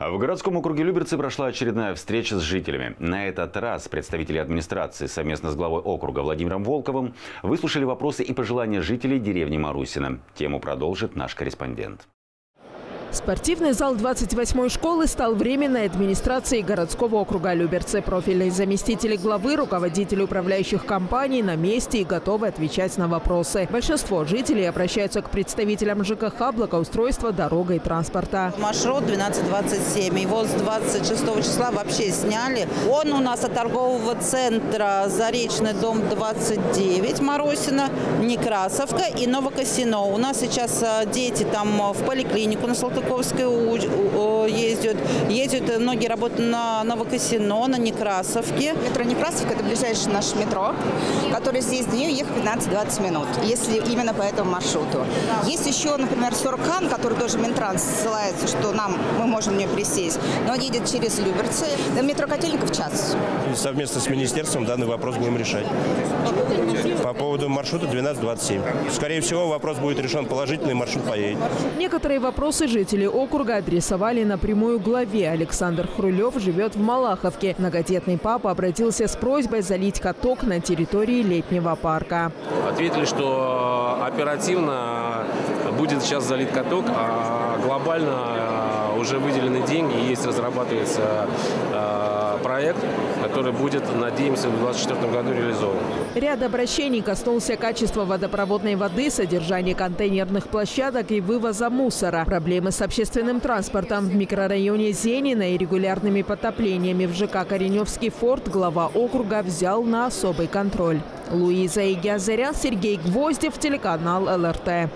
А в городском округе Люберцы прошла очередная встреча с жителями. На этот раз представители администрации совместно с главой округа Владимиром Волковым выслушали вопросы и пожелания жителей деревни Марусина. Тему продолжит наш корреспондент. Спортивный зал 28-й школы стал временной администрацией городского округа Люберцы. Профильные заместители главы, руководители управляющих компаний на месте и готовы отвечать на вопросы. Большинство жителей обращаются к представителям ЖКХ, благоустройства, дорога и транспорта. Маршрут 1227. Его с 26 числа вообще сняли. Он у нас от торгового центра Заречный дом 29 Моросина, Некрасовка и Новокосино. У нас сейчас э, дети там в поликлинику на Салтыковской Салтыковской ездят. Ездят многие работают на Новокосино, на Некрасовке. Метро Некрасовка – это ближайшее наше метро, которое здесь до нее ехать 15-20 минут, если именно по этому маршруту. Есть еще, например, Сорокан, который тоже Минтранс ссылается, что нам мы можем в нее присесть, но он едет через Люберцы. Метро Котельников час. Совместно с министерством данный вопрос будем решать. По поводу маршрута 1227. Скорее всего, вопрос будет решен положительный, маршрут поедет. Некоторые вопросы жители округа адресовали напрямую главе. Александр Хрулев живет в Малаховке. Многодетный папа обратился с просьбой залить каток на территории летнего парка. Ответили, что оперативно будет сейчас залит каток, а глобально уже выделены деньги, есть разрабатывается э, проект, который будет, надеемся, в 2024 году реализован. Ряд обращений коснулся качества водопроводной воды, содержания контейнерных площадок и вывоза мусора. Проблемы с общественным транспортом в микрорайоне Зенина и регулярными потоплениями в ЖК Кореневский форт глава округа взял на особый контроль. Луиза Игязарян, Сергей Гвоздев, телеканал ЛРТ.